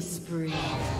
Killing spree.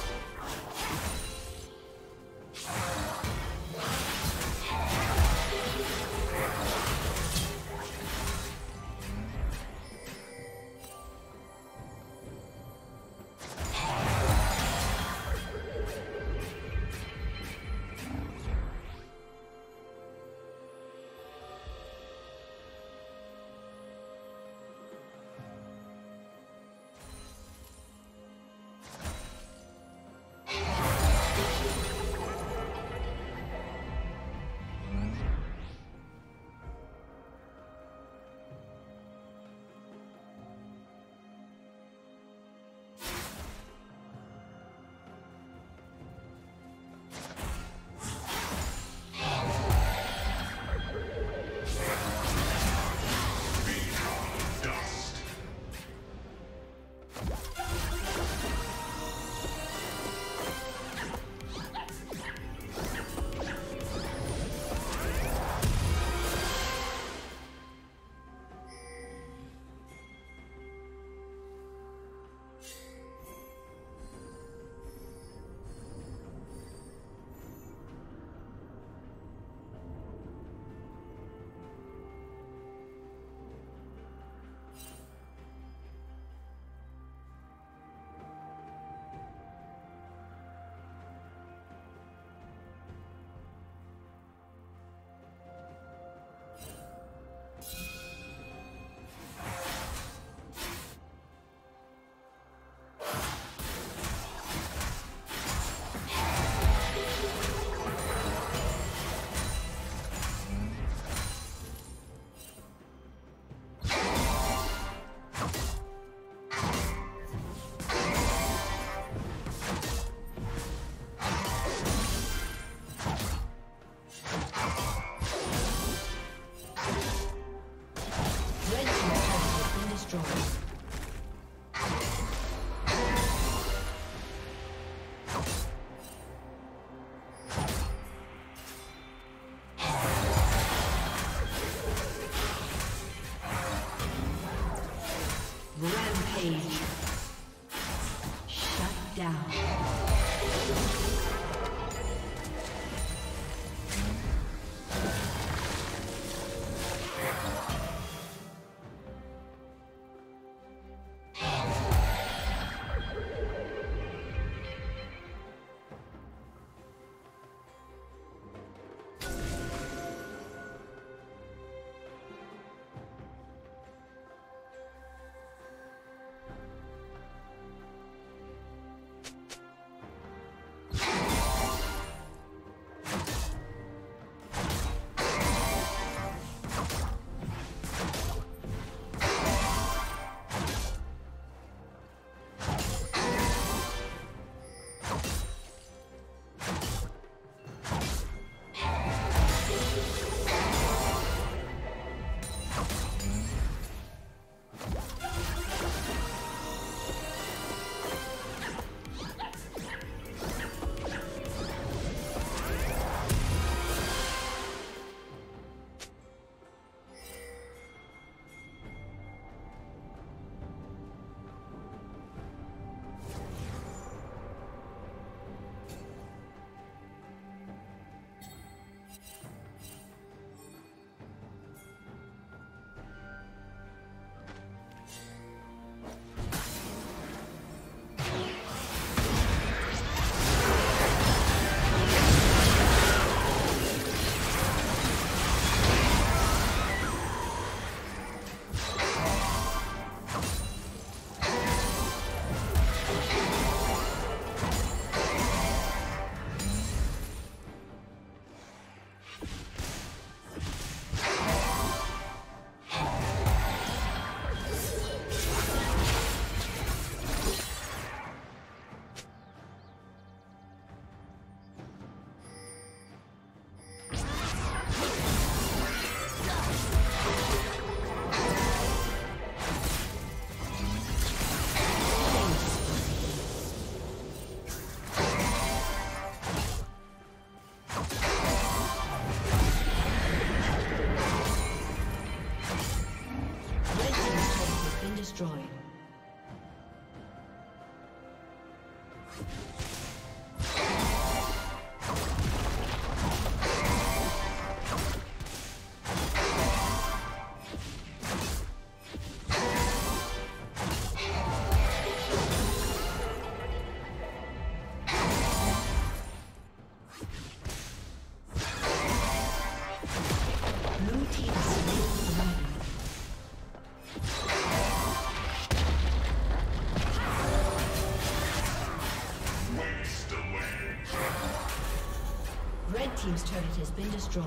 Has been destroyed.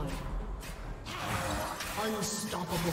Unstoppable.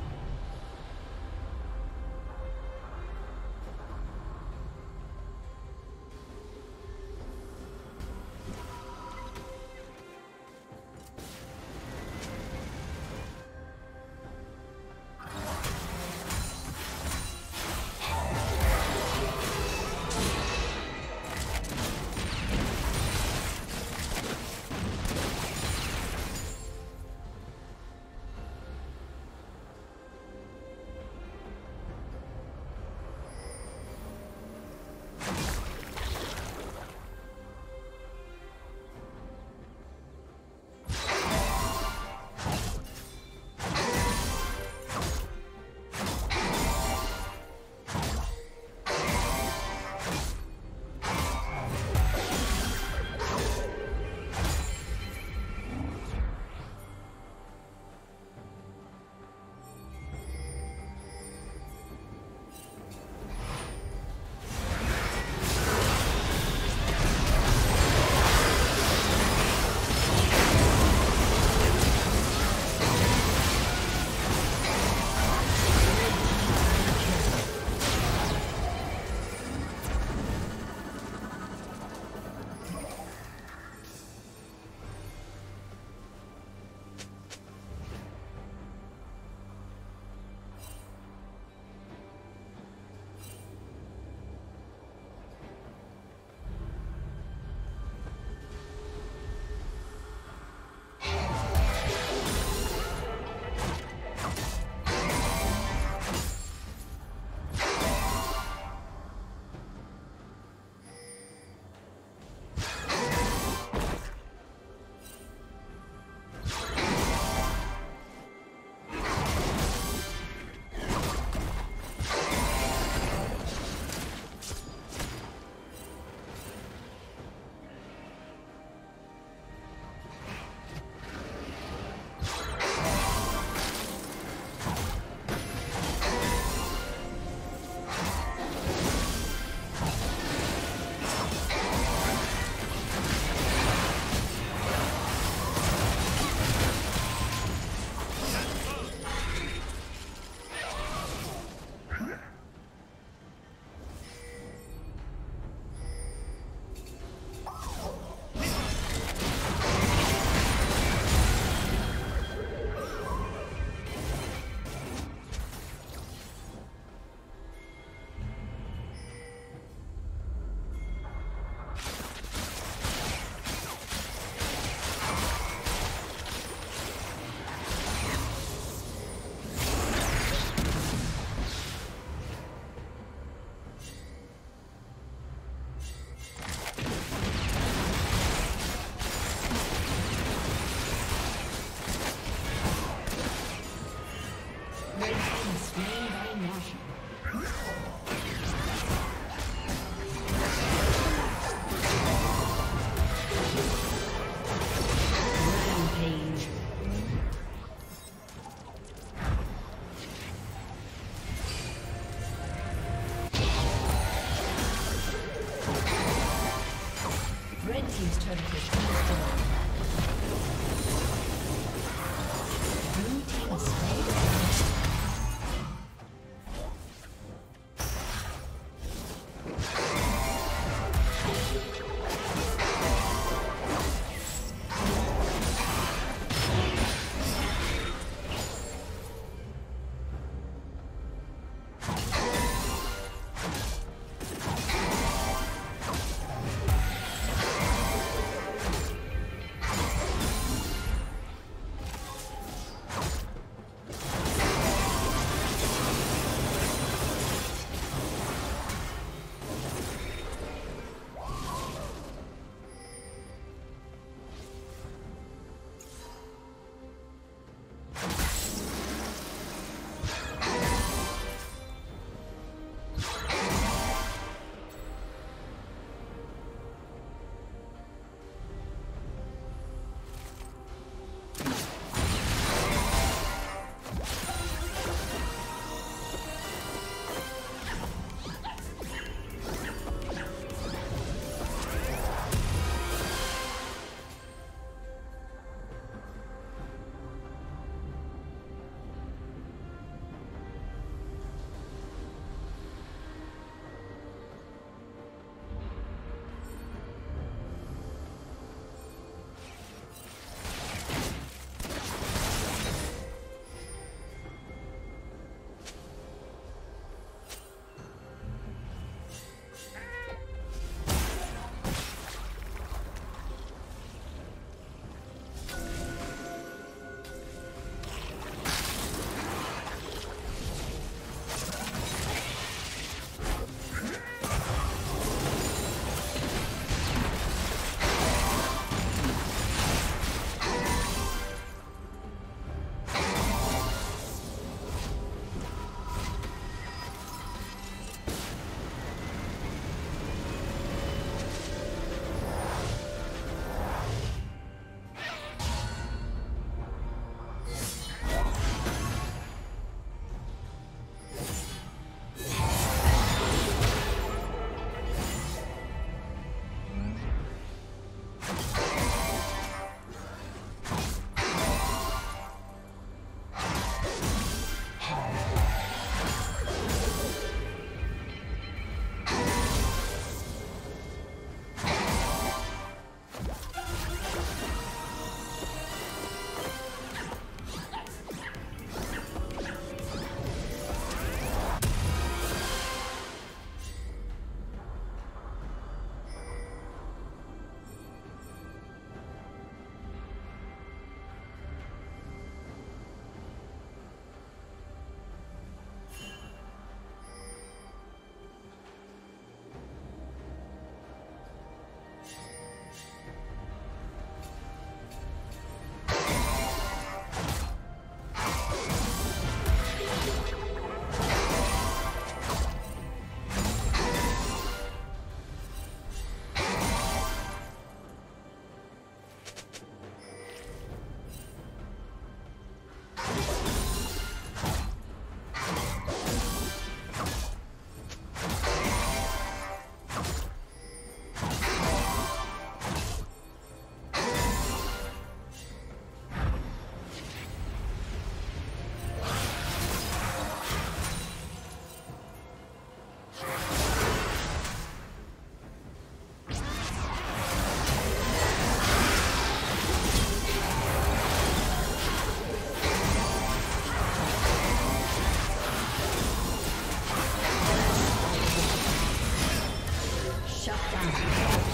Rampage.